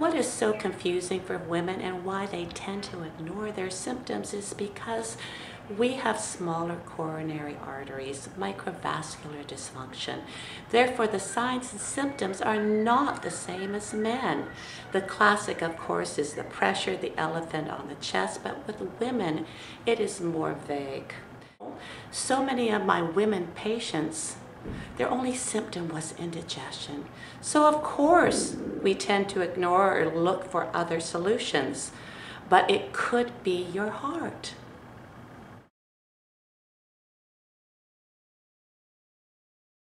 What is so confusing for women and why they tend to ignore their symptoms is because we have smaller coronary arteries, microvascular dysfunction. Therefore, the signs and symptoms are not the same as men. The classic, of course, is the pressure, the elephant on the chest, but with women, it is more vague. So many of my women patients their only symptom was indigestion. So, of course, we tend to ignore or look for other solutions. But it could be your heart.